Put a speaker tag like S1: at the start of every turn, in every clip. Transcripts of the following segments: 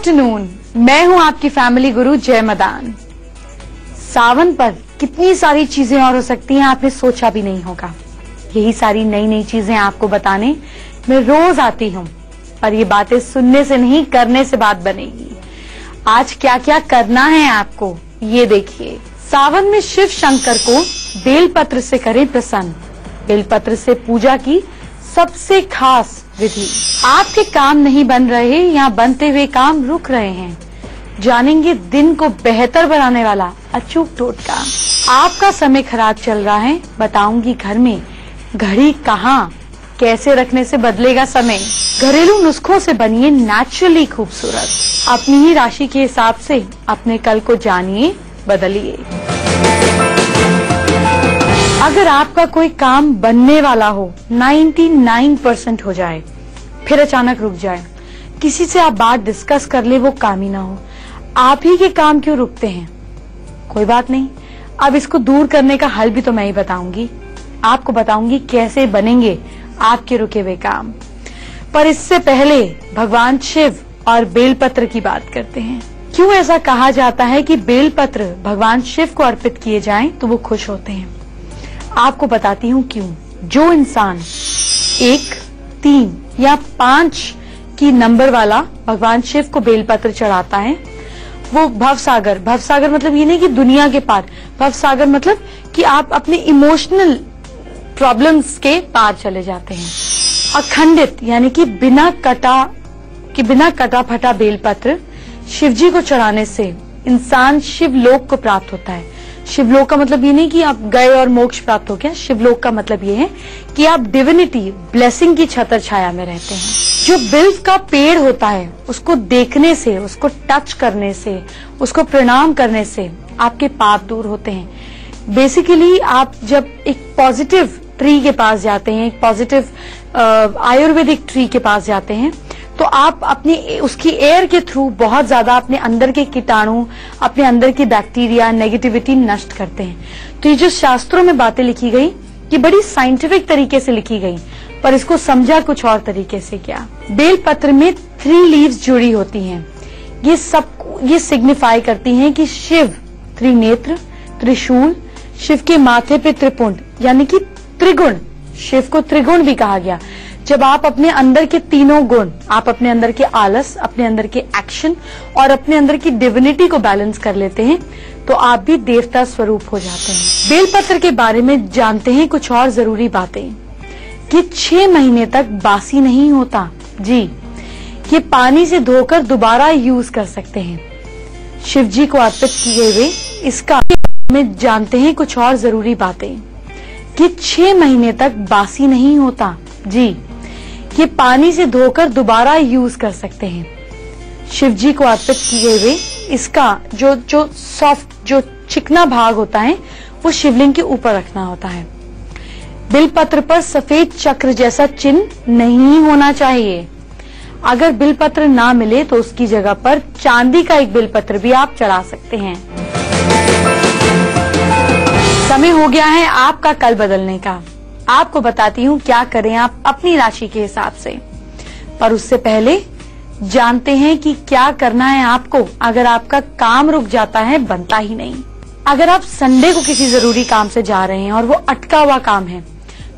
S1: Afternoon मैं हूँ आपकी फैमिली गुरु जय मदान। सावन पर कितनी सारी चीज़ें और हो सकती हैं, आपने सोचा भी नहीं होगा। यही सारी नई नई चीज़ें आपको बताने मैं रोज आती हूँ, पर ये बातें सुनने से नहीं, करने से बात बनेगी। आज क्या क्या करना है आपको, ये देखिए। सावन में शिव शंकर को बेलपत्र से करें प्रसन्न। बेलपत्र से पूजा की सबसे खास विधि। आपके काम नहीं बन रहे, या बनते हुए काम रुक रहे हैं। जानेंगे दिन को बेहतर बनाने वाला अचूक टोटका। आपका समय खराब चल रहा है, बताऊँगी घर में। घड़ी कहाँ, कैसे रखने से बदलेगा समय। घरेलू नुस्खों से बनिए नेचुरली खूबसूरत। अपनी ही राशि के हिसाब से अपने कल को जानिए, बदलिए। अगर आपका कोई काम बनने वाला हो 99 परसेंट हो जाए, फिर अचानक रुक जाए। किसी से आप बात डिस्कस कर ले, वो काम ही ना हो। आप ही के काम क्यों रुकते हैं? कोई बात नहीं। अब इसको दूर करने का हल भी तो मैं ही बताऊँगी। आपको बताऊँगी कैसे बनेंगे आपके रुके हुए काम। पर इससे पहले भगवान शिव और बेलपत्र की बात करते हैं। क्यों ऐसा कहा जाता है कि बेलपत्र भगवान शिव को अर्पित किए जाएँ तो वो खुश होते हैं? आपको बताती हूँ क्यों। जो इंसान एक, तीन या पाँच की नंबर वाला भगवान शिव को बेलपत्र चढ़ाता है, वो भवसागर भवसागर मतलब ये नहीं कि दुनिया के पार, भवसागर मतलब कि आप अपने इमोशनल प्रॉब्लम्स के पार चले जाते हैं। अखंडित, यानी कि बिना कटा, कि बिना कटा फटा बेलपत्र शिव जी को चढ़ाने से इंसान शिव लोक को प्राप्त होता है। शिवलोक का मतलब ये नहीं कि आप गए और मोक्ष प्राप्त हो गया। शिवलोक का मतलब ये है कि आप डिविनिटी ब्लेसिंग की छतर छाया में रहते हैं। जो बिल्व का पेड़ होता है, उसको देखने से, उसको टच करने से, उसको प्रणाम करने से आपके पाप दूर होते हैं। बेसिकली आप जब एक पॉजिटिव ट्री के पास जाते हैं, एक पॉजिटिव आयुर्वेदिक ट्री के पास जाते हैं तो आप अपनी, उसकी एयर के थ्रू बहुत ज़्यादा अपने अंदर के कीटाणु, अपने अंदर की बैक्टीरिया नेगेटिविटी नष्ट करते हैं। तो ये जो शास्त्रों में बातें लिखी गई, ये बड़ी साइंटिफिक तरीके से लिखी गई, पर इसको समझा कुछ और तरीके से क्या? बेल पत्र में थ्री लीव्स जुड़ी होती हैं। ये सब, ये सिग्निफाई करती हैं कि शिव त्रिनेत्र, त्रिशूल, शिव के माथे पे त्रिपुंड, यानी कि त्रिगुण, शिव को त्रिगुण भी कहा गया। जब आप अपने अंदर के तीनों गुण, आप अपने अंदर के आलस, अपने अंदर के एक्शन और अपने अंदर की डिविनिटी को बैलेंस कर लेते हैं तो आप भी देवता स्वरूप हो जाते हैं। बेलपत्र के बारे में जानते हैं कुछ और ज़रूरी बातें। कि छह महीने तक बासी नहीं होता। जी, ये पानी से धोकर दोबारा यूज़ कर सकते हैं। शिव जी को अर्पित किए हुए इसका में जानते हैं कुछ और ज़रूरी बातें। कि छह महीने तक बासी नहीं होता। जी। ये पानी से धोकर दोबारा यूज़ कर सकते हैं। शिव जी को अर्पित किए हुए इसका जो जो सॉफ्ट जो चिकना भाग होता है, वो शिवलिंग के ऊपर रखना होता है। बिलपत्र पर सफ़ेद चक्र जैसा चिन्ह नहीं होना चाहिए। अगर बिलपत्र ना मिले तो उसकी जगह पर चांदी का एक बिलपत्र भी आप चढ़ा सकते हैं। समय हो गया है आपका कल बदलने का। आपको बताती हूँ क्या करें आप अपनी राशि के हिसाब से। पर उससे पहले जानते हैं कि क्या करना है आपको। अगर आपका काम रुक जाता है, बनता ही नहीं। अगर आप संडे को किसी ज़रूरी काम से जा रहे हैं और वो अटका हुआ काम है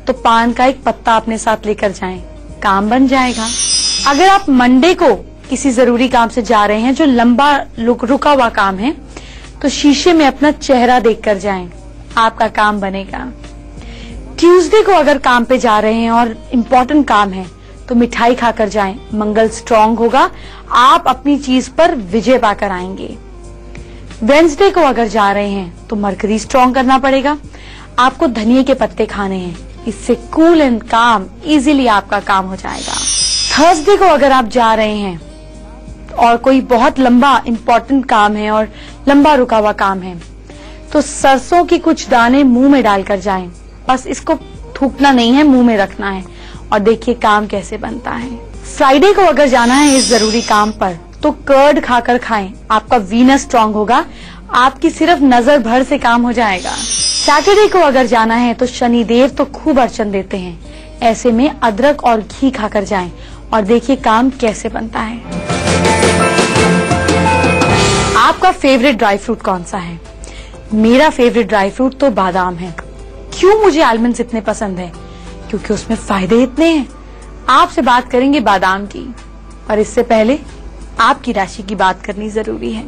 S1: तो पान का एक पत्ता अपने साथ लेकर जाएँ। काम बन जाएगा। अगर आप मंडे को किसी ज़रूरी काम से जा रहे हैं जो लंबा रुका हुआ काम है तो शीशे में अपना चेहरा देखकर जाएँ। आपका काम बनेगा। ट्यूसडे को अगर काम पे जा रहे हैं और इम्पोर्टेंट काम है तो मिठाई खाकर जाएँ। मंगल स्ट्रांग होगा। आप अपनी चीज़ पर विजय पाकर आएँगे। वेंसडे को अगर जा रहे हैं तो मरकरी स्ट्रांग करना पड़ेगा। आपको धनिए के पत्ते खाने हैं। इससे कूल एंड काम इजीली आपका काम हो जाएगा। थर्सडे को अगर आप जा रहे हैं, और कोई बहुत लंबा इम्पोर्टेंट काम है और लंबा रुका हुआ काम है तो सरसों की कुछ दाने मुँह में डालकर जाएँ। बस इसको थूकना नहीं है, मुँह में रखना है। और देखिए काम कैसे बनता है। फ्राइडे को अगर जाना है इस ज़रूरी काम पर तो कर्ड खाकर खाएँ। आपका वीनस स्ट्रांग होगा। आपकी सिर्फ़ नज़र भर से काम हो जाएगा। सैटरडे को अगर जाना है तो शनिदेव तो खूब अर्चन देते हैं। ऐसे में अदरक और घी खाकर जाएँ। और देखिए काम कैसे बनता है। आपका फेवरेट ड्राई फ्रूट कौन सा है? मेरा फेवरेट ड्राई फ्रूट तो बादाम है। क्यों मुझे आलमंड इतने पसंद है? क्योंकि उसमें फ़ायदे इतने हैं। आपसे बात करेंगे बादाम की। और इससे पहले आपकी राशि की बात करनी ज़रूरी है।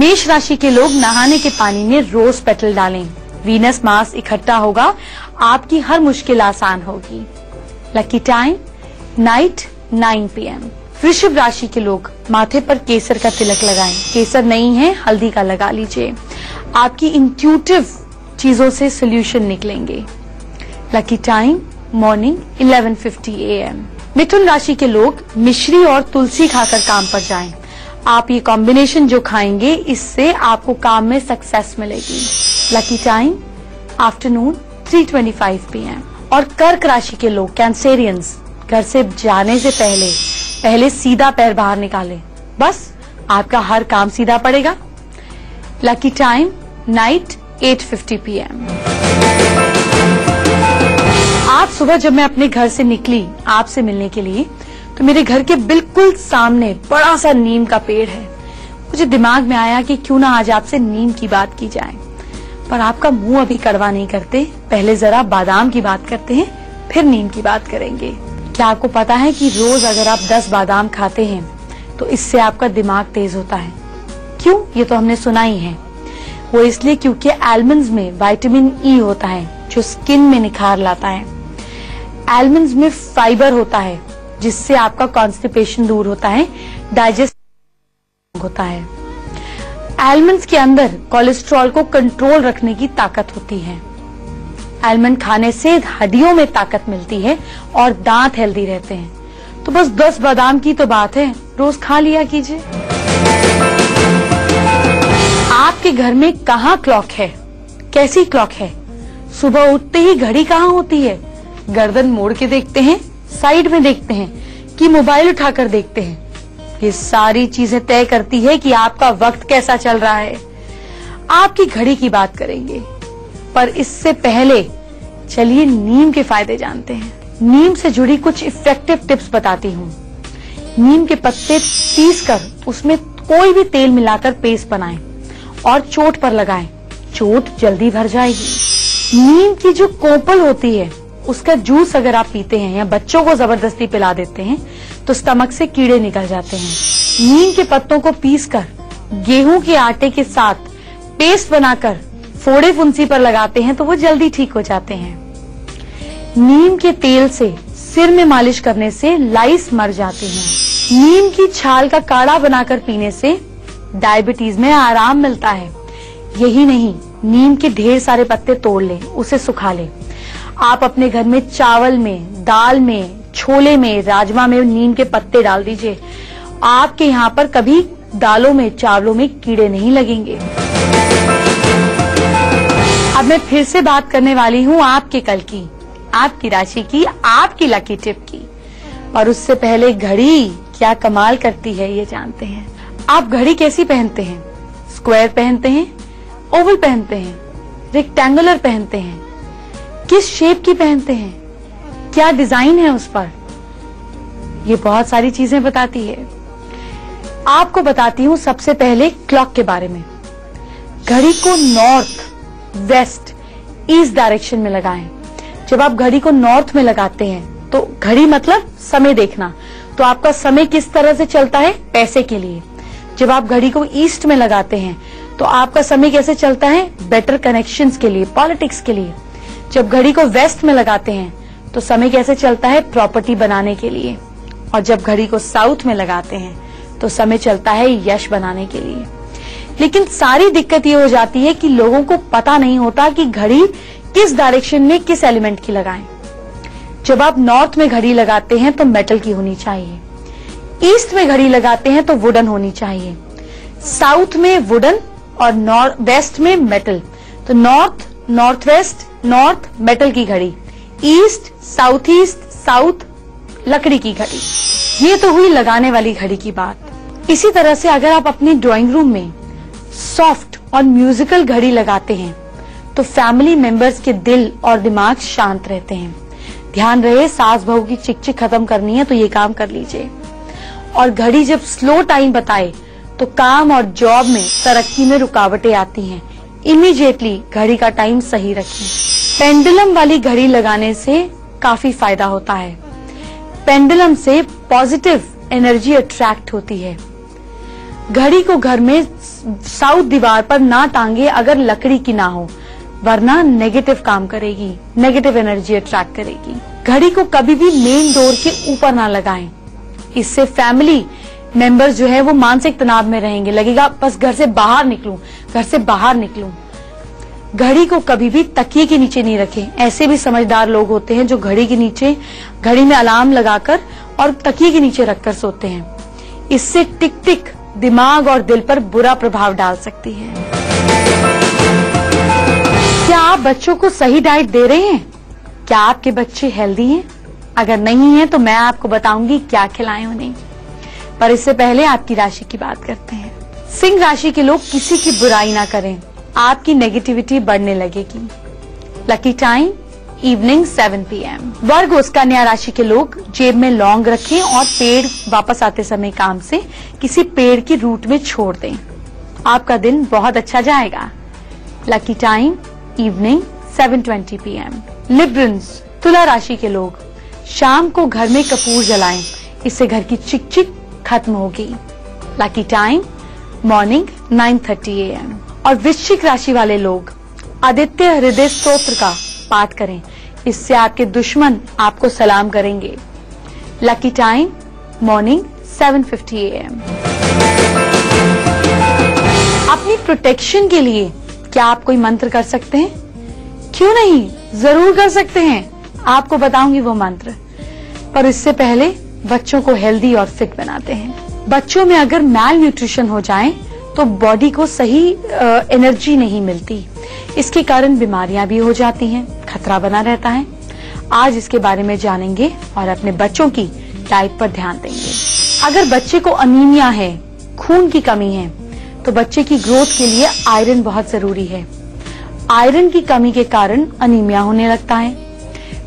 S1: मेष राशि के लोग नहाने के पानी में रोज पेटल डालें। वीनस मास इकट्ठा होगा। आपकी हर मुश्किल आसान होगी। लकी टाइम नाइट 9 पीएम वृषभ राशि के लोग माथे पर केसर का तिलक लगाएँ। केसर नहीं है, हल्दी का लगा लीजिए। आपकी इंट्यूटिव चीज़ों से सोल्यूशन निकलेंगे। लकी टाइम मॉर्निंग 11:50 एम मिथुन राशि के लोग मिश्री और तुलसी खाकर काम पर जाएँ। आप ये कॉम्बिनेशन जो खाएँगे, इससे आपको काम में सक्सेस मिलेगी। लकी टाइम आफ्टरनून 3:25 पीएम और कर्क राशि के लोग कैंसेरियंस घर से जाने से पहले पहले सीधा पैर बाहर निकालें। बस, आपका हर काम सीधा पड़ेगा। लकी टाइम नाइट 8:50 पीएम आज सुबह जब मैं अपने घर से निकली आपसे मिलने के लिए तो मेरे घर के बिल्कुल सामने बड़ा सा नीम का पेड़ है। मुझे दिमाग में आया कि क्यों ना आज आपसे नीम की बात की जाए। पर आपका मुँह अभी कड़वा नहीं करते। पहले जरा बादाम की बात करते हैं, फिर नीम की बात करेंगे। क्या आपको पता है कि रोज अगर आप 10 बादाम खाते हैं तो इससे आपका दिमाग तेज होता है? क्यों? ये तो हमने सुना ही है। वो इसलिए क्योंकि एलमंड्स में विटामिन ई e होता है, जो स्किन में निखार लाता है। एलमंड्स में फाइबर होता है, जिससे आपका कॉन्स्टिपेशन दूर होता है डाइजेस्ट होता है। एलमंड्स के अंदर कोलेस्ट्रॉल को कंट्रोल रखने की ताकत होती है। एलमंड खाने से हड्डियों में ताकत मिलती है और दांत हेल्दी रहते हैं। तो बस दस बादाम की तो बात है, रोज खा लिया कीजिए। आपके घर में कहा क्लॉक है? कैसी क्लॉक है? सुबह उठते ही घड़ी कहाँ होती है? गर्दन मोड़ के देखते हैं साइड में देखते हैं, कि मोबाइल उठाकर देखते हैं। ये सारी चीज़ें तय करती है कि आपका वक्त कैसा चल रहा है। आपकी घड़ी की बात करेंगे, पर इससे पहले चलिए नीम के फ़ायदे जानते हैं। नीम से जुड़ी कुछ इफ़ेक्टिव टिप्स बताती हूँ। नीम के पत्ते पीस कर, उसमें कोई भी तेल मिलाकर पेस्ट बनाएँ। और चोट पर लगाएँ। चोट जल्दी भर जाएगी। नीम की जो कोपल होती है, उसका जूस अगर आप पीते हैं या बच्चों को ज़बरदस्ती पिला देते हैं तो स्टमक से कीड़े निकल जाते हैं। नीम के पत्तों को पीसकर, गेहूँ के आटे के साथ पेस्ट बनाकर फोड़े फुंसी पर लगाते हैं तो वो जल्दी ठीक हो जाते हैं। नीम के तेल से सिर में मालिश करने से लाइस मर जाते हैं। नीम की छाल का काढ़ा बनाकर पीने से डायबिटीज़ में आराम मिलता है। यही नहीं, नीम के ढेर सारे पत्ते तोड़ लें, उसे सुखा लें। आप अपने घर में चावल में, दाल में, छोले में, राजमा में नीम के पत्ते डाल दीजिए। आपके यहाँ पर कभी दालों में, चावलों में कीड़े नहीं लगेंगे। अब मैं फिर से बात करने वाली हूँ आपके कल की, आपकी राशि की, आपकी लकी टिप की। और उससे पहले घड़ी क्या कमाल करती है, ये जानते हैं। आप घड़ी कैसी पहनते हैं? स्क्वायर पहनते हैं? ओवल पहनते हैं? रेक्टेंगुलर पहनते हैं? किस शेप की पहनते हैं? क्या डिज़ाइन है उस पर? ये बहुत सारी चीज़ें बताती है। आपको बताती हूँ सबसे पहले क्लॉक के बारे में। घड़ी को नॉर्थ वेस्ट ईस्ट डायरेक्शन में लगाएँ। जब आप घड़ी को नॉर्थ में लगाते हैं तो घड़ी मतलब समय देखना। तो आपका समय किस तरह से चलता है? पैसे के लिए। जब आप घड़ी को ईस्ट में लगाते हैं तो आपका समय कैसे चलता है? बेटर कनेक्शंस के लिए पॉलिटिक्स के लिए। जब घड़ी को वेस्ट में लगाते हैं तो समय कैसे चलता है? प्रॉपर्टी बनाने के लिए। और जब घड़ी को साउथ में लगाते हैं तो समय चलता है यश बनाने के लिए। लेकिन सारी दिक्कत ये हो जाती है कि लोगों को पता नहीं होता कि घड़ी किस डायरेक्शन में किस एलिमेंट की लगाएँ। जब आप नॉर्थ में घड़ी लगाते हैं तो मेटल की होनी चाहिए। ईस्ट में घड़ी लगाते हैं तो वुडन होनी चाहिए। साउथ में वुडन और नॉर्थ वेस्ट में मेटल। तो north north west north metal की घड़ी। ईस्ट साउथ ईस्ट साउथ लकड़ी की घड़ी। ये तो हुई लगाने वाली घड़ी की बात। इसी तरह से अगर आप अपने ड्राइंग रूम में सॉफ्ट और म्यूजिकल घड़ी लगाते हैं तो फैमिली मेंबर्स के दिल और दिमाग शांत रहते हैं। ध्यान रहे, सास बहू की चिक चिक खत्म करनी है तो ये काम कर लीजिए। और घड़ी जब स्लो टाइम बताए तो काम और जॉब में तरक्की में रुकावटें आती हैं। इमीडिएटली घड़ी का टाइम सही रखें। पेंडुलम वाली घड़ी लगाने से काफ़ी फ़ायदा होता है। पेंडुलम से पॉजिटिव एनर्जी अट्रैक्ट होती है। घड़ी को घर में साउथ दीवार पर ना टांगे अगर लकड़ी की ना हो, वरना नेगेटिव काम करेगी नेगेटिव एनर्जी अट्रैक्ट करेगी। घड़ी को कभी भी मेन डोर के ऊपर ना लगाएँ। इससे फैमिली मेंबर्स जो है, वो मानसिक तनाव में रहेंगे। लगेगा, बस घर से बाहर निकलूं, घर से बाहर निकलूं। घड़ी को कभी भी तकिए के नीचे नहीं रखें। ऐसे भी समझदार लोग होते हैं जो घड़ी के नीचे, घड़ी में अलार्म लगाकर और तकिए के नीचे रखकर सोते हैं। इससे टिक टिक दिमाग और दिल पर बुरा प्रभाव डाल सकती है। क्या आप बच्चों को सही डाइट दे रहे हैं? क्या आपके बच्चे हेल्दी हैं? अगर नहीं है तो मैं आपको बताऊँगी क्या खिलाएँ उन्हें। पर इससे पहले आपकी राशि की बात करते हैं। सिंह राशि के लोग किसी की बुराई ना करें। आपकी नेगेटिविटी बढ़ने लगेगी। लकी टाइम इवनिंग 7 पीएम वर्ग उस कन्या राशि के लोग जेब में लौंग रखें और पेड़ वापस आते समय काम से किसी पेड़ की रूट में छोड़ दें। आपका दिन बहुत अच्छा जाएगा। Lucky time evening 7:20 PM Librans तुला राशि के लोग शाम को घर में कपूर जलाएँ। इससे घर की चिक चिक खत्म होगी। लकी टाइम मॉर्निंग 9:30 एम और वृश्चिक राशि वाले लोग, आदित्य हृदय स्तोत्र का पाठ करें। इससे आपके दुश्मन आपको सलाम करेंगे। लकी टाइम मॉर्निंग 7:50 एम अपनी प्रोटेक्शन के लिए क्या आप कोई मंत्र कर सकते हैं? क्यों नहीं? ज़रूर कर सकते हैं। आपको बताऊँगी वो मंत्र। पर इससे पहले बच्चों को हेल्दी और फिट बनाते हैं। बच्चों में अगर मैल न्यूट्रिशन हो जाए तो बॉडी को सही एनर्जी नहीं मिलती। इसके कारण बीमारियाँ भी हो जाती हैं, खतरा बना रहता है। आज इसके बारे में जानेंगे और अपने बच्चों की डाइट पर ध्यान देंगे। अगर बच्चे को अनीमिया है, खून की कमी है तो बच्चे की ग्रोथ के लिए आयरन बहुत ज़रूरी है। आयरन की कमी के कारण अनीमिया होने लगता है।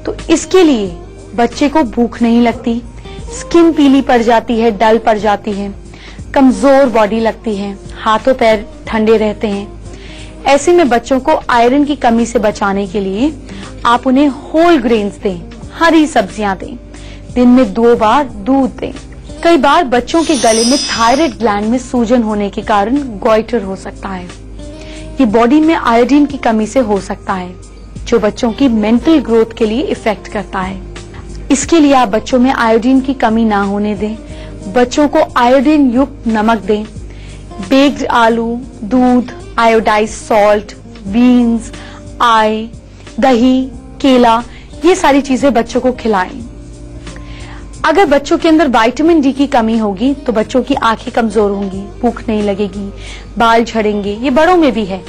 S1: तो इसके लिए बच्चे को भूख नहीं लगती स्किन पीली पड़ जाती है डल पड़ जाती है, कमज़ोर बॉडी लगती है, हाथों पैर ठंडे रहते हैं। ऐसे में बच्चों को आयरन की कमी से बचाने के लिए आप उन्हें होल ग्रेन्स दें, हरी सब्ज़ियाँ दें, दिन में दो बार दूध दें। कई बार बच्चों के गले में थायराइड ग्लैंड में सूजन होने के कारण गोइटर हो सकता है। ये बॉडी में आयोडीन की कमी से हो सकता है। जो बच्चों की मेंटल ग्रोथ के लिए इफ़ेक्ट करता है। इसके लिए आप बच्चों में आयोडीन की कमी ना होने दें। बच्चों को आयोडीन युक्त नमक दें। बेग्ड आलू, दूध आयोडाइज सॉल्ट बीन्स आय, दही, केला, ये सारी चीज़ें बच्चों को खिलाएँ। अगर बच्चों के अंदर विटामिन डी की कमी होगी तो बच्चों की आँखें कमज़ोर होंगी, भूख नहीं लगेगी, बाल झड़ेंगे, ये बड़ों में भी है।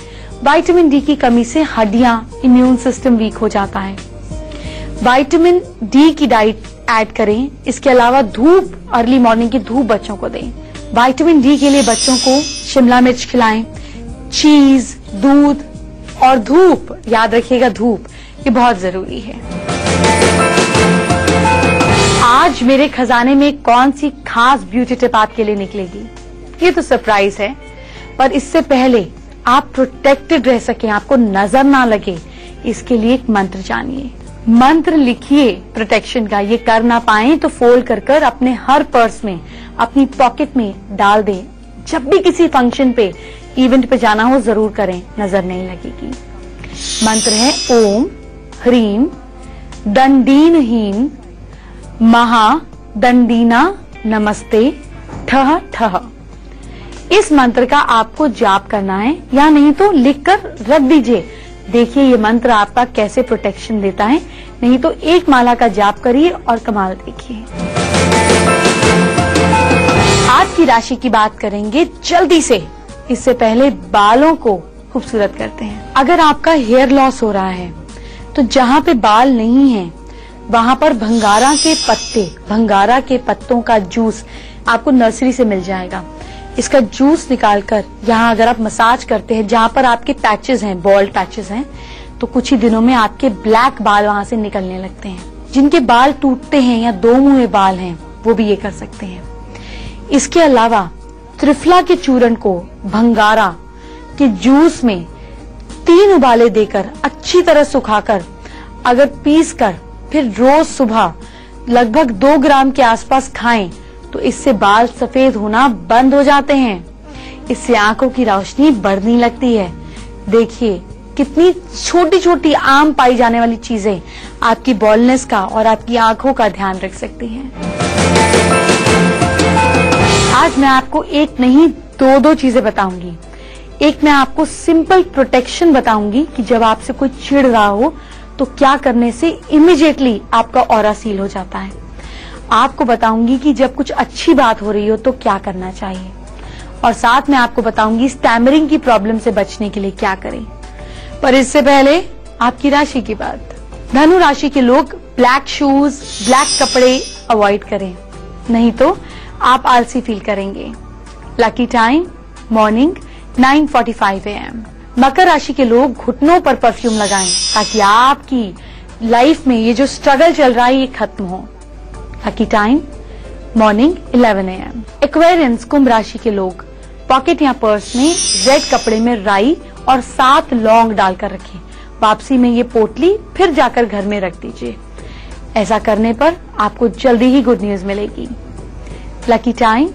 S1: विटामिन डी की कमी से हड्डियाँ इम्यून सिस्टम वीक हो जाता है। विटामिन डी की डाइट ऐड करें, इसके अलावा धूप अर्ली मॉर्निंग की धूप बच्चों को दें। विटामिन डी के लिए बच्चों को शिमला मिर्च खिलाएँ। चीज़ दूध और धूप, याद रखिएगा धूप, ये बहुत ज़रूरी है। आज मेरे खजाने में कौन सी खास ब्यूटी टिप आपके लिए निकलेगी? ये तो सरप्राइज़ है, पर इससे पहले आप प्रोटेक्टेड रह सके, आपको नज़र ना लगे। इसके लिए एक मंत्र जानिए। मंत्र लिखिए प्रोटेक्शन का। ये कर ना पाए तो फोल्ड कर कर अपने हर पर्स में, अपनी पॉकेट में डाल दें। जब भी किसी फ़ंक्शन पे इवेंट पे जाना हो, ज़रूर करें। नज़र नहीं लगेगी। मंत्र है ओम, ह्रीम, दंडीनहीन, महा, दंडीना, नमस्ते, ठह ठह। इस मंत्र का आपको जाप करना है, या नहीं तो लिखकर रख दीजिए। देखिए ये मंत्र आपका कैसे प्रोटेक्शन देता है, नहीं तो एक माला का जाप करिए और कमाल देखिए। आज की राशि की बात करेंगे जल्दी से। इससे पहले बालों को खूबसूरत करते हैं। अगर आपका हेयर लॉस हो रहा है तो जहाँ पे बाल नहीं है, वहाँ पर भंगारा के पत्ते, भंगारा के पत्तों का जूस आपको नर्सरी से मिल जाएगा। इसका जूस निकालकर यहाँ अगर आप मसाज करते हैं, जहाँ पर आपके पैचेस हैं बॉल्ड पैचेस हैं तो कुछ ही दिनों में आपके ब्लैक बाल वहाँ से निकलने लगते हैं। जिनके बाल टूटते हैं या दो मुँह बाल हैं, वो भी ये कर सकते हैं। इसके अलावा त्रिफला के चूरण को भंगारा के जूस में तीन उबाले देकर अच्छी तरह सुखाकर अगर पीस कर फिर रोज सुबह लगभग दो ग्राम के आसपास खाएँ तो इससे बाल सफ़ेद होना बंद हो जाते हैं। इससे आँखों की रोशनी बढ़ने लगती है। देखिए, कितनी छोटी छोटी आम पाई जाने वाली चीज़ें आपकी बॉलनेस का और आपकी आँखों का ध्यान रख सकती हैं। आज मैं आपको एक नहीं दो दो चीज़ें बताऊँगी। एक मैं आपको सिंपल प्रोटेक्शन बताऊँगी कि जब आपसे कोई चिढ़ रहा हो तो क्या करने से इमिजिएटली आपका और सील हो जाता है। आपको बताऊँगी कि जब कुछ अच्छी बात हो रही हो तो क्या करना चाहिए। और साथ में आपको बताऊँगी स्टैमरिंग की प्रॉब्लम से बचने के लिए क्या करें। पर इससे पहले आपकी राशि की बात। धनु राशि के लोग ब्लैक शूज़ ब्लैक कपड़े अवॉइड करें। नहीं तो आप आलसी फील करेंगे। लकी टाइम मॉर्निंग 9:45 एम मकर राशि के लोग घुटनों पर परफ्यूम लगाएँ ताकि आपकी लाइफ में ये जो स्ट्रगल चल रहा है, ये खत्म हो। Lucky time morning 11 M Aquarians कुंभ राशि के लोग पॉकेट या पर्स में रेड कपड़े में राई और सात लौंग डालकर रखें। वापसी में ये पोटली फिर जाकर घर में रख दीजिए। ऐसा करने पर आपको जल्दी ही गुड न्यूज़ मिलेगी। लकी टाइम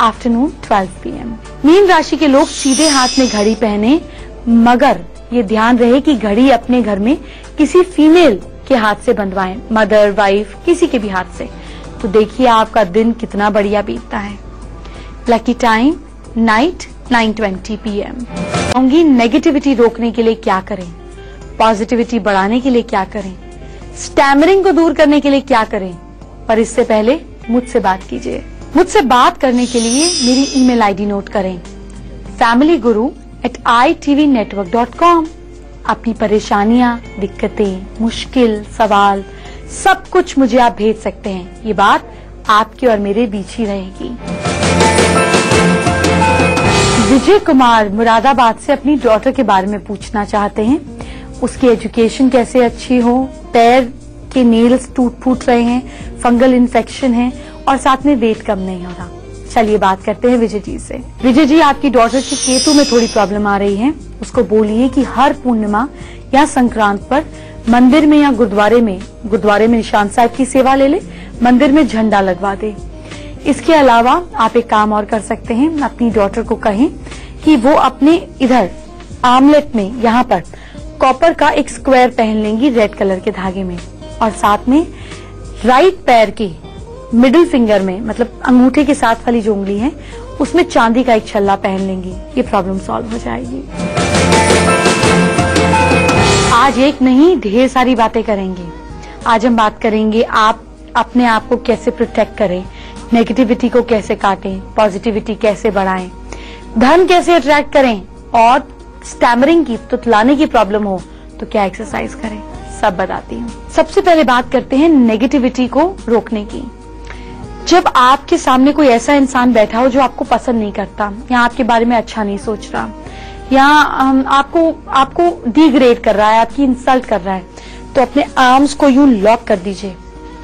S1: आफ्टरनून 12 पीएम मीन राशि के लोग सीधे हाथ में घड़ी पहने, मगर ये ध्यान रहे कि घड़ी अपने घर में किसी फीमेल के हाथ से बंधवाएँ मदर वाइफ किसी के भी हाथ से। तो देखिए आपका दिन कितना बढ़िया बीतता है। लकी टाइम नाइट 9:20 पीएम कहूँगी नेगेटिविटी रोकने के लिए क्या करें? पॉजिटिविटी बढ़ाने के लिए क्या करें? स्टैमरिंग को दूर करने के लिए क्या करें? पर इससे पहले मुझसे बात कीजिए। मुझसे बात करने के लिए मेरी ईमेल आईडी नोट करें। Family guru at I TV network dot com अपनी परेशानियाँ, दिक्कतें, मुश्किल, सवाल सब कुछ मुझे आप भेज सकते हैं। ये बात आपके और मेरे बीच ही रहेगी। विजय कुमार मुरादाबाद से अपनी डॉटर के बारे में पूछना चाहते हैं। उसकी एजुकेशन कैसे अच्छी हो? पैर के नेल्स टूट फूट रहे हैं फंगल इन्फेक्शन है और साथ में वेट कम नहीं हो रहा। चलिए बात करते हैं विजय जी से। विजय जी, आपकी डॉटर की केतु में थोड़ी प्रॉब्लम आ रही है। उसको बोलिए कि हर पूर्णिमा या संक्रांत पर मंदिर में या गुरुद्वारे में गुरुद्वारे में निशान साहब की सेवा ले ले, मंदिर में झंडा लगवा दे। इसके अलावा आप एक काम और कर सकते हैं अपनी डॉटर को कहें कि वो अपने इधर आमलेट में यहाँ पर कॉपर का एक स्क्वायर पहन लेंगी रेड कलर के धागे में और साथ में राइट पैर की मिडिल फिंगर में मतलब अंगूठे के साथ वाली जो उंगली है, उसमें चांदी का एक छल्ला पहन लेंगी। ये प्रॉब्लम सॉल्व हो जाएगी। आज एक नहीं, ढेर सारी बातें करेंगे। आज हम बात करेंगे आप अपने आप को कैसे प्रोटेक्ट करें नेगेटिविटी को कैसे काटें पॉजिटिविटी कैसे बढ़ाएँ, धन कैसे अट्रैक्ट करें, और स्टैमरिंग की, तुतलाने की प्रॉब्लम हो तो क्या एक्सरसाइज करें? सब बताती हूँ। सबसे पहले बात करते हैं नेगेटिविटी को रोकने की। जब आपके सामने कोई ऐसा इंसान बैठा हो जो आपको पसंद नहीं करता, या आपके बारे में अच्छा नहीं सोच रहा या आपको आपको डिग्रेड कर रहा है, आपकी इंसल्ट कर रहा है तो अपने आर्म्स को यूँ लॉक कर दीजिए।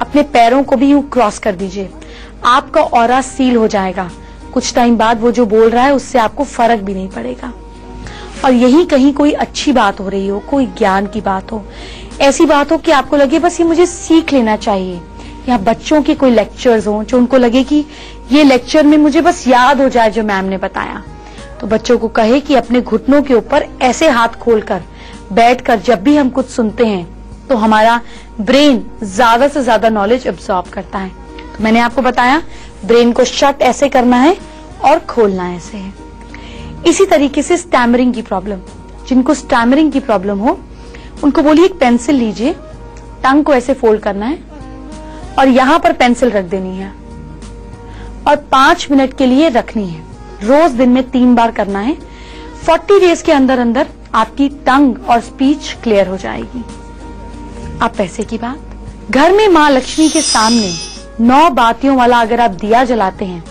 S1: अपने पैरों को भी यूँ क्रॉस कर दीजिए। आपका और सील हो जाएगा। कुछ टाइम बाद वो जो बोल रहा है, उससे आपको फ़र्क भी नहीं पड़ेगा। और यही कहीं कोई अच्छी बात हो रही हो, कोई ज्ञान की बात हो, ऐसी बात हो कि आपको लगे, बस ये मुझे सीख लेना चाहिए। या बच्चों के कोई लेक्चर्स हो, जो उनको लगे कि ये लेक्चर में मुझे बस याद हो जाए जो मैम ने बताया। तो बच्चों को कहे कि अपने घुटनों के ऊपर ऐसे हाथ खोलकर, बैठकर जब भी हम कुछ सुनते हैं तो हमारा ब्रेन ज़्यादा से ज़्यादा नॉलेज एब्सॉर्ब करता है। तो मैंने आपको बताया, ब्रेन को शट ऐसे करना है और खोलना ऐसे है। इसी तरीके से स्टैमरिंग की प्रॉब्लम जिनको स्टैमरिंग की प्रॉब्लम हो, उनको बोलिए एक पेंसिल लीजिए, टंग को ऐसे फोल्ड करना है, और यहाँ पर पेंसिल रख देनी है, और पाँच मिनट के लिए रखनी है। रोज दिन में तीन बार करना है। फोर्टी डेज़ के अंदर अंदर आपकी टंग और स्पीच क्लियर हो जाएगी। अब पैसे की बात। घर में माँ लक्ष्मी के सामने नौ बातियों वाला अगर आप दिया जलाते हैं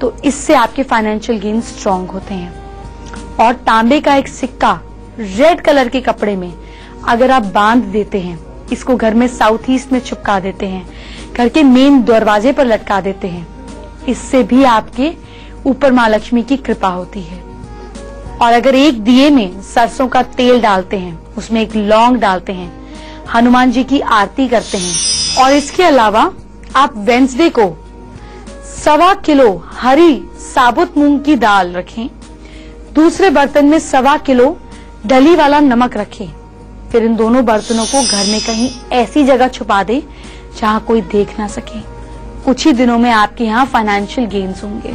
S1: तो इससे आपके फाइनेंशियल गेन स्ट्रांग होते हैं। और तांबे का एक सिक्का रेड कलर के कपड़े में अगर आप बाँध देते हैं, इसको घर में साउथ ईस्ट में छुपका देते हैं, घर के मेन दरवाजे पर लटका देते हैं, इससे भी आपके ऊपर माँ लक्ष्मी की कृपा होती है। और अगर एक दिए में सरसों का तेल डालते हैं, उसमें एक लौंग डालते हैं, हनुमान जी की आरती करते हैं, और इसके अलावा आप वेंसडे को सवा किलो हरी साबुत मूंग की दाल रखें, दूसरे बर्तन में सवा किलो डली वाला नमक रखें, फिर इन दोनों बर्तनों को घर में कहीं ऐसी जगह छुपा दे जहाँ कोई देख ना सके। कुछ ही दिनों में आपके यहाँ फाइनेंशियल गेन्स होंगे।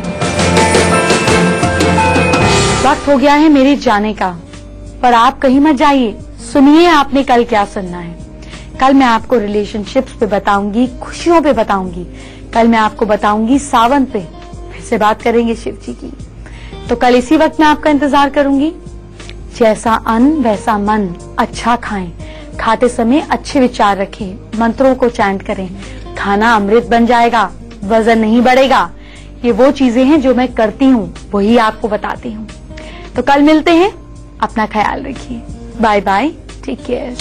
S1: वक्त हो गया है मेरे जाने का, पर आप कहीं मत जाइए। सुनिए आपने कल क्या सुनना है। कल मैं आपको रिलेशनशिप्स पे बताऊँगी, खुशियों पे बताऊँगी। कल मैं आपको बताऊँगी सावन पे। फिर से बात करेंगे शिव जी की। तो कल इसी वक्त मैं आपका इंतज़ार करूँगी। जैसा अन्न, वैसा मन अच्छा खाएँ। खाते समय अच्छे विचार रखें, मंत्रों को चैंट करें। खाना अमृत बन जाएगा, वज़न नहीं बढ़ेगा। ये वो चीज़ें हैं जो मैं करती हूँ, वही आपको बताती हूँ। तो कल मिलते हैं, अपना ख्याल रखिए। Bye bye take care